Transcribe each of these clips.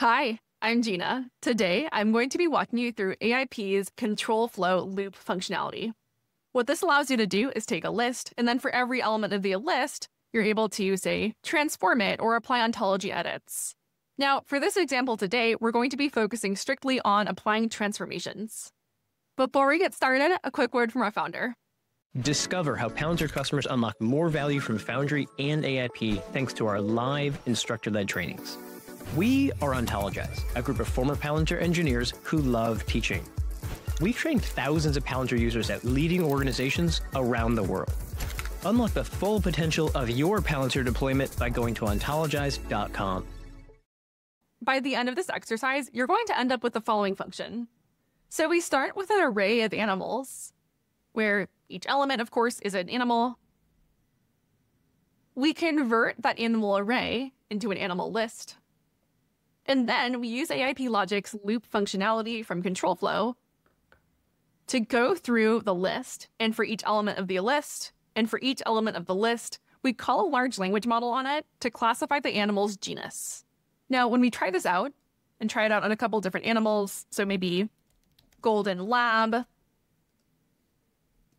Hi, I'm Gena. Today, I'm going to be walking you through AIP's control flow loop functionality. What this allows you to do is take a list, and then for every element of the list, you're able to, say, transform it or apply ontology edits. Now, for this example today, we're going to be focusing strictly on applying transformations. Before we get started, a quick word from our founder. Discover how Palantir customers unlock more value from Foundry and AIP thanks to our live instructor-led trainings. We are Ontologize, a group of former Palantir engineers who love teaching. We've trained thousands of Palantir users at leading organizations around the world. Unlock the full potential of your Palantir deployment by going to ontologize.com. By the end of this exercise, you're going to end up with the following function. So we start with an array of animals, where each element, of course, is an animal. We convert that animal array into an animal list. And then we use AIP Logic's loop functionality from control flow to go through the list. And for each element of the list, and for each element of the list, we call a large language model on it to classify the animal's genus. Now, when we try this out, and try it out on a couple different animals, so maybe golden lab,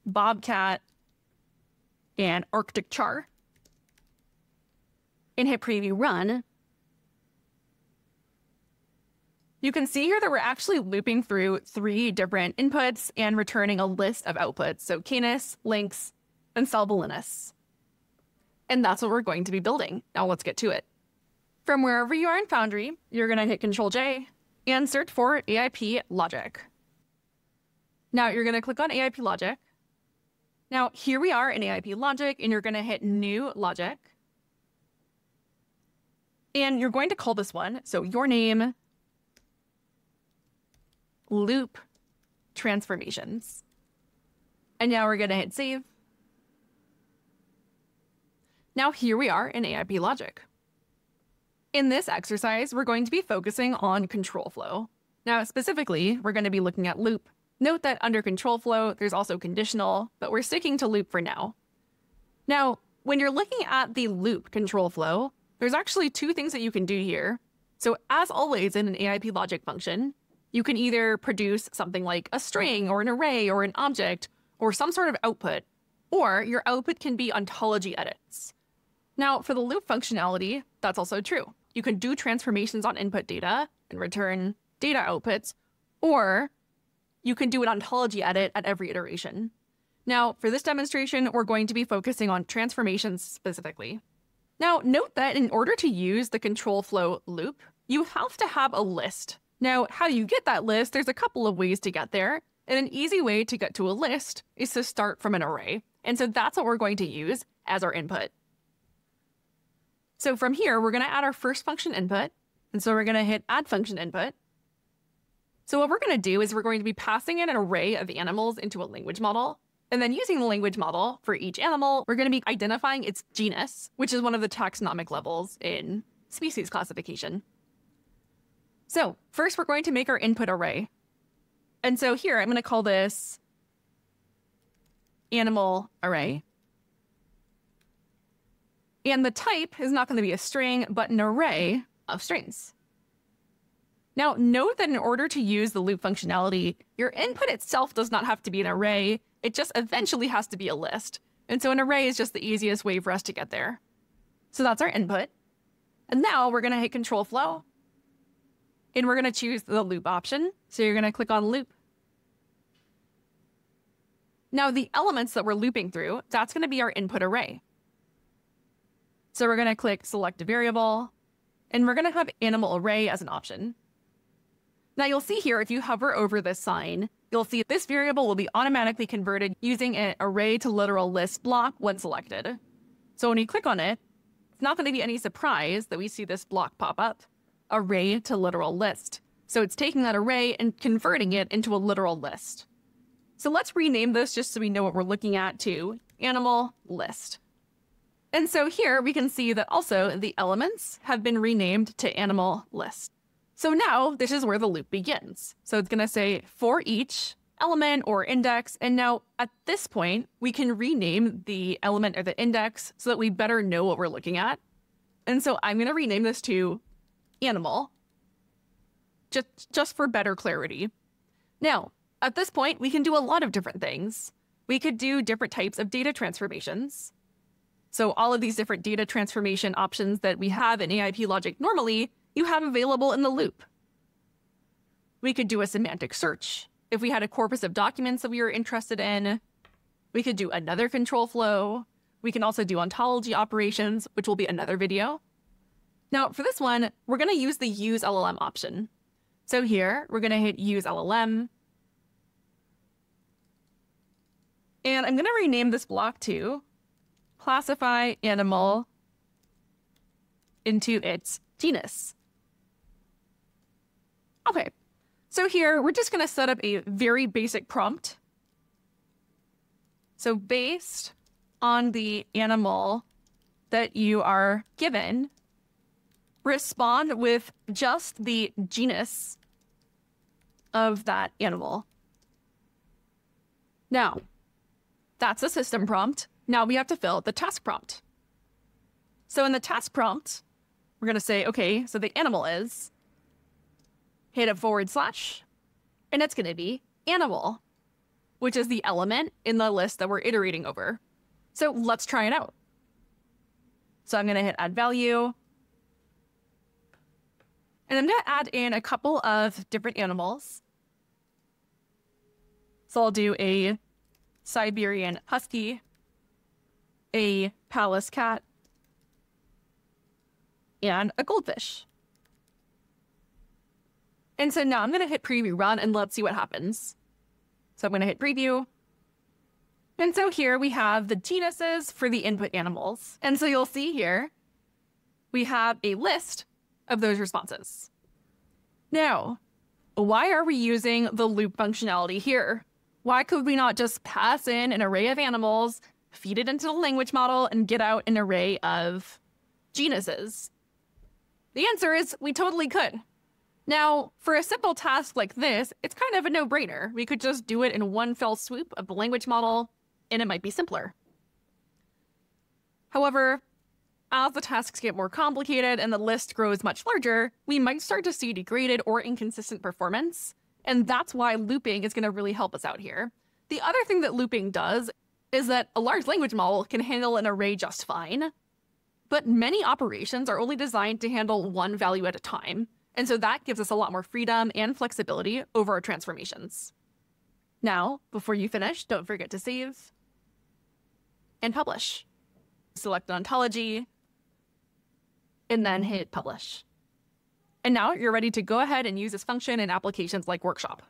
bobcat, and arctic char, and hit preview run, you can see here that we're actually looping through three different inputs and returning a list of outputs. So Canis, Lynx, and Salvelinus. And that's what we're going to be building. Now let's get to it. From wherever you are in Foundry, you're going to hit Control J and search for AIP Logic. Now you're going to click on AIP Logic. Now here we are in AIP Logic, and you're going to hit New Logic. And you're going to call this one, so your name, loop transformations. And now we're going to hit save. Now here we are in AIP logic. In this exercise, we're going to be focusing on control flow. Now, specifically, we're going to be looking at loop. Note that under control flow, there's also conditional, but we're sticking to loop for now. Now, when you're looking at the loop control flow, there's actually two things that you can do here. So as always in an AIP logic function, you can either produce something like a string or an array or an object or some sort of output, or your output can be ontology edits. Now, for the loop functionality, that's also true. You can do transformations on input data and return data outputs, or you can do an ontology edit at every iteration. Now, for this demonstration, we're going to be focusing on transformations specifically. Now, note that in order to use the control flow loop, you have to have a list now, how do you get that list? There's a couple of ways to get there. And an easy way to get to a list is to start from an array. And so that's what we're going to use as our input. So from here, we're going to add our first function input. And so we're going to hit add function input. So what we're going to do is we're going to be passing in an array of animals into a language model. And then using the language model for each animal, we're going to be identifying its genus, which is one of the taxonomic levels in species classification. So first we're going to make our input array. And so here I'm going to call this animal array. And the type is not going to be a string, but an array of strings. Now, note that in order to use the loop functionality, your input itself does not have to be an array. It just eventually has to be a list. And so an array is just the easiest way for us to get there. So that's our input. And now we're going to hit control flow and we're going to choose the loop option. So you're going to click on loop. Now the elements that we're looping through, that's going to be our input array. So we're going to click select a variable and we're going to have animal array as an option. Now you'll see here, if you hover over this sign, you'll see this variable will be automatically converted using an array to literal list block when selected. So when you click on it, it's not going to be any surprise that we see this block pop up array to literal list. So it's taking that array and converting it into a literal list. So let's rename this just so we know what we're looking at to animal list. And so here we can see that also the elements have been renamed to animal list. So now this is where the loop begins. So it's going to say for each element or index. And now at this point, we can rename the element or the index so that we better know what we're looking at. And so I'm going to rename this to animal. just, just for better clarity. Now, at this point, we can do a lot of different things. We could do different types of data transformations. So all of these different data transformation options that we have in AIP logic normally, you have available in the loop. We could do a semantic search. If we had a corpus of documents that we were interested in, we could do another control flow. We can also do ontology operations, which will be another video. Now, for this one, we're going to use the use LLM option. So here, we're going to hit use LLM. And I'm going to rename this block to classify animal into its genus. Okay, so here we're just going to set up a very basic prompt. So based on the animal that you are given, respond with just the genus of that animal. Now, that's a system prompt. Now we have to fill the task prompt. So in the task prompt, we're going to say, okay, so the animal is, hit a forward slash, and it's going to be animal, which is the element in the list that we're iterating over. So let's try it out. So I'm going to hit add value. And I'm going to add in a couple of different animals. So I'll do a Siberian Husky, a Pallas cat, and a goldfish. And so now I'm going to hit preview run and let's see what happens. So I'm going to hit preview. And so here we have the genuses for the input animals. And so you'll see here, we have a list of those responses. Now, why are we using the loop functionality here? Why could we not just pass in an array of animals, feed it into the language model, and get out an array of genuses? The answer is we totally could. Now, for a simple task like this, it's kind of a no-brainer. We could just do it in one fell swoop of the language model, and it might be simpler. However, as the tasks get more complicated and the list grows much larger, we might start to see degraded or inconsistent performance, and that's why looping is going to really help us out here. The other thing that looping does is that a large language model can handle an array just fine, but many operations are only designed to handle one value at a time, and so that gives us a lot more freedom and flexibility over our transformations. Now, before you finish, don't forget to save and publish. Select an ontology, and then hit publish. And now you're ready to go ahead and use this function in applications like Workshop.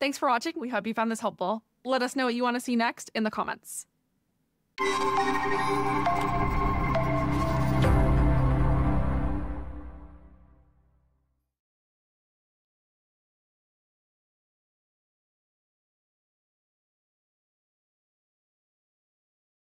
Thanks for watching. We hope you found this helpful. Let us know what you want to see next in the comments.